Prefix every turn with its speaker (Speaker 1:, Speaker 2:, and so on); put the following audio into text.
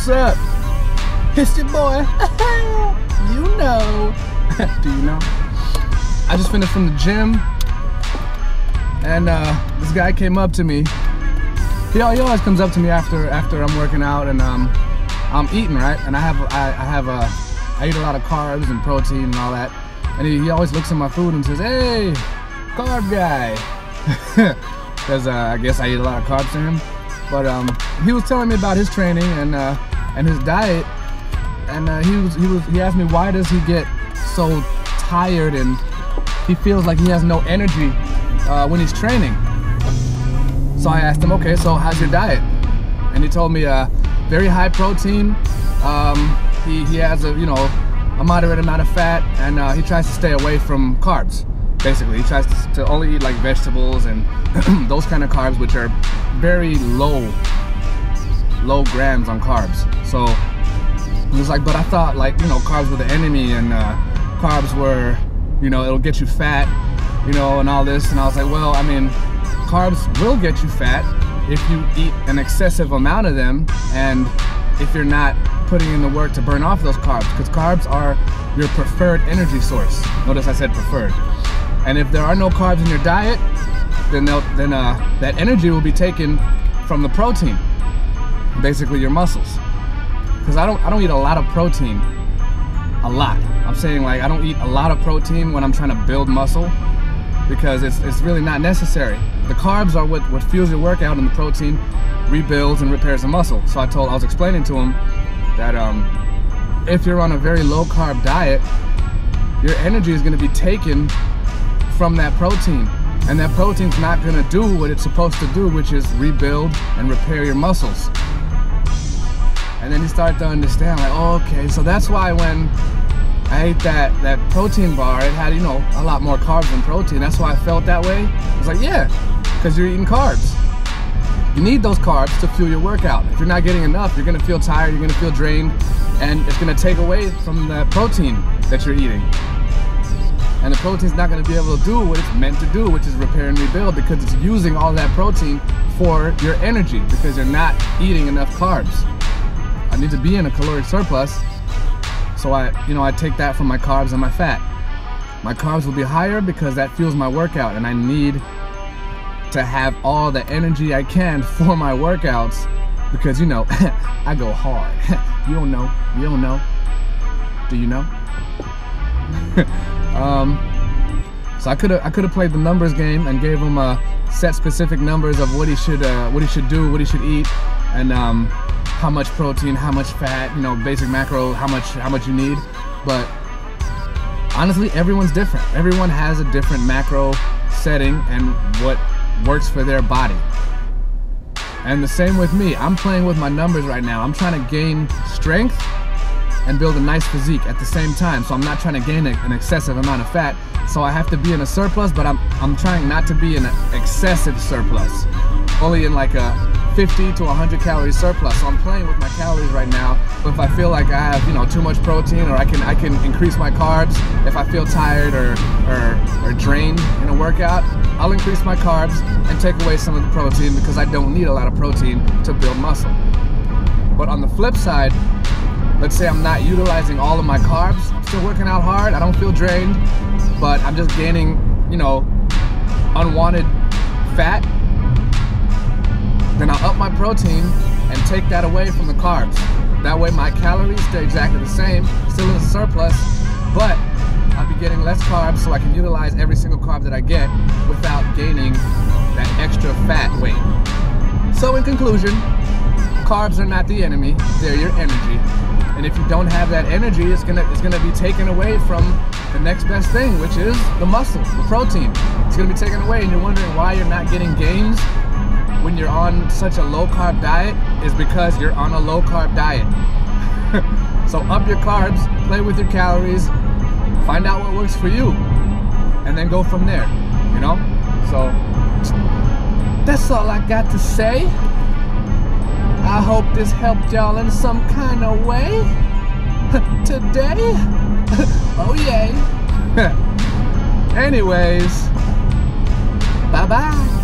Speaker 1: What's up? It's your boy. you know. Do you know? I just finished from the gym, and uh, this guy came up to me. He, always comes up to me after after I'm working out and um, I'm eating right, and I have I, I have a I eat a lot of carbs and protein and all that, and he, he always looks at my food and says, "Hey, carb guy," because uh, I guess I eat a lot of carbs to him. But um, he was telling me about his training and uh, and his diet, and uh, he was he was he asked me why does he get so tired and he feels like he has no energy uh, when he's training. So I asked him, okay, so how's your diet? And he told me uh, very high protein. Um, he, he has a you know a moderate amount of fat, and uh, he tries to stay away from carbs. Basically, he tries to, to only eat like vegetables and those kind of carbs, which are very low, low grams on carbs. So he was like, but I thought like you know carbs were the enemy, and uh, carbs were, you know, it'll get you fat, you know, and all this. And I was like, well, I mean, carbs will get you fat if you eat an excessive amount of them, and if you're not putting in the work to burn off those carbs, because carbs are your preferred energy source. Notice I said preferred. And if there are no carbs in your diet, then then uh, that energy will be taken from the protein, basically your muscles. Because I don't I don't eat a lot of protein, a lot. I'm saying like I don't eat a lot of protein when I'm trying to build muscle, because it's it's really not necessary. The carbs are what what fuels your workout, and the protein rebuilds and repairs the muscle. So I told I was explaining to him that um, if you're on a very low carb diet, your energy is going to be taken from that protein and that protein's not gonna do what it's supposed to do, which is rebuild and repair your muscles. And then you start to understand, like, oh, okay, so that's why when I ate that that protein bar, it had, you know, a lot more carbs than protein. That's why I felt that way. I was like, yeah, because you're eating carbs. You need those carbs to fuel your workout. If you're not getting enough, you're gonna feel tired, you're gonna feel drained, and it's gonna take away from that protein that you're eating and the protein's not going to be able to do what it's meant to do which is repair and rebuild because it's using all that protein for your energy because you're not eating enough carbs i need to be in a caloric surplus so i you know i take that from my carbs and my fat. My carbs will be higher because that fuels my workout and i need to have all the energy i can for my workouts because you know i go hard. You don't know. You don't know. Do you know? Um, so I could have I could have played the numbers game and gave him uh, set specific numbers of what he should uh, what he should do, what he should eat, and um, how much protein, how much fat, you know, basic macro, how much how much you need. But honestly, everyone's different. Everyone has a different macro setting and what works for their body. And the same with me. I'm playing with my numbers right now. I'm trying to gain strength and build a nice physique at the same time. So I'm not trying to gain a, an excessive amount of fat. So I have to be in a surplus, but I'm, I'm trying not to be in an excessive surplus. Only in like a 50 to 100 calorie surplus. So I'm playing with my calories right now. But if I feel like I have, you know, too much protein or I can I can increase my carbs, if I feel tired or, or, or drained in a workout, I'll increase my carbs and take away some of the protein because I don't need a lot of protein to build muscle. But on the flip side, let's say I'm not utilizing all of my carbs, I'm still working out hard, I don't feel drained, but I'm just gaining, you know, unwanted fat, then I'll up my protein and take that away from the carbs. That way my calories stay exactly the same, still in the surplus, but I'll be getting less carbs so I can utilize every single carb that I get without gaining that extra fat weight. So in conclusion, carbs are not the enemy, they're your energy. And if you don't have that energy, it's gonna it's gonna be taken away from the next best thing, which is the muscle, the protein. It's gonna be taken away, and you're wondering why you're not getting gains when you're on such a low carb diet is because you're on a low carb diet. so up your carbs, play with your calories, find out what works for you, and then go from there. You know? So that's all I got to say. I hope this helped y'all in some kind of way. Today? oh yay. Anyways, bye-bye.